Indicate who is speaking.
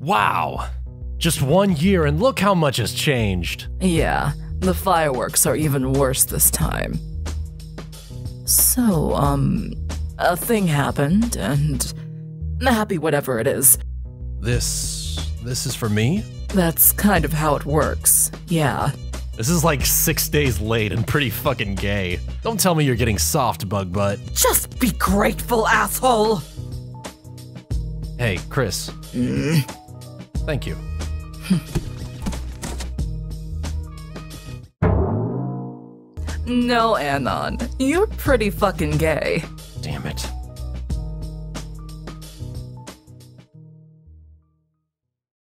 Speaker 1: Wow. Just one year and look how much has changed.
Speaker 2: Yeah, the fireworks are even worse this time. So, um, a thing happened, and happy whatever it is.
Speaker 1: This. this is for me?
Speaker 2: That's kind of how it works. Yeah.
Speaker 1: This is like six days late and pretty fucking gay. Don't tell me you're getting soft, Bug Butt.
Speaker 2: Just be grateful, asshole!
Speaker 1: Hey, Chris. Thank you.
Speaker 2: No, Anon, you're pretty fucking gay.
Speaker 1: Damn it.